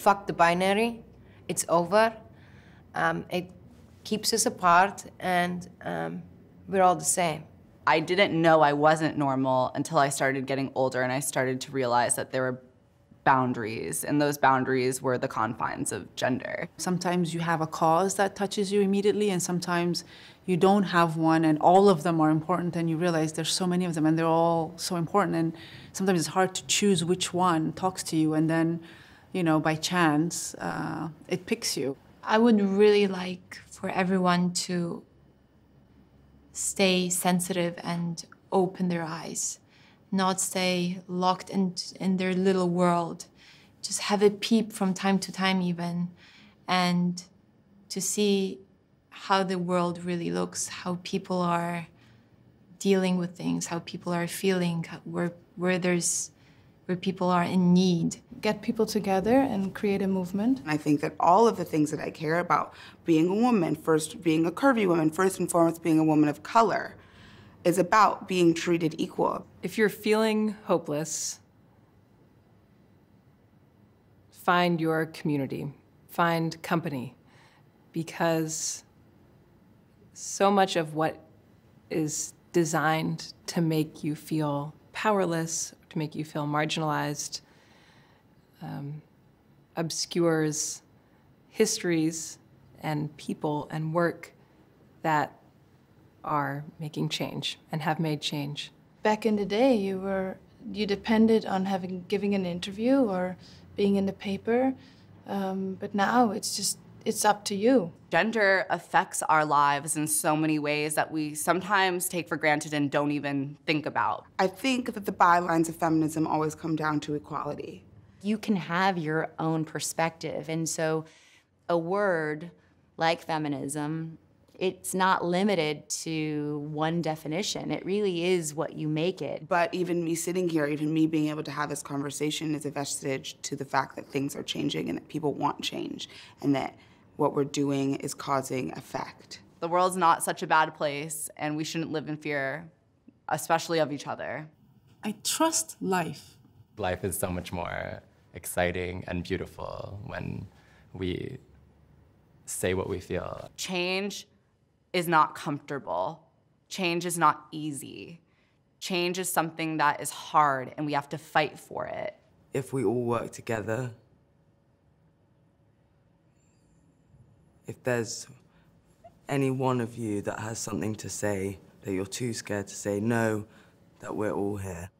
fuck the binary. It's over. Um, it keeps us apart, and um, we're all the same. I didn't know I wasn't normal until I started getting older and I started to realize that there were boundaries, and those boundaries were the confines of gender. Sometimes you have a cause that touches you immediately, and sometimes you don't have one, and all of them are important, and you realize there's so many of them, and they're all so important, and sometimes it's hard to choose which one talks to you, and then, you know, by chance, uh, it picks you. I would really like for everyone to stay sensitive and open their eyes, not stay locked in, in their little world. Just have a peep from time to time, even, and to see how the world really looks, how people are dealing with things, how people are feeling, where, where there's where people are in need. Get people together and create a movement. I think that all of the things that I care about, being a woman, first being a curvy woman, first and foremost being a woman of color, is about being treated equal. If you're feeling hopeless, find your community, find company, because so much of what is designed to make you feel powerless to make you feel marginalized, um, obscures histories and people and work that are making change and have made change. Back in the day, you were you depended on having giving an interview or being in the paper, um, but now it's just it's up to you. Gender affects our lives in so many ways that we sometimes take for granted and don't even think about. I think that the bylines of feminism always come down to equality. You can have your own perspective, and so a word like feminism, it's not limited to one definition. It really is what you make it. But even me sitting here, even me being able to have this conversation is a vestige to the fact that things are changing and that people want change and that what we're doing is causing effect. The world's not such a bad place, and we shouldn't live in fear, especially of each other. I trust life. Life is so much more exciting and beautiful when we say what we feel. Change is not comfortable. Change is not easy. Change is something that is hard, and we have to fight for it. If we all work together, if there's any one of you that has something to say that you're too scared to say no, that we're all here.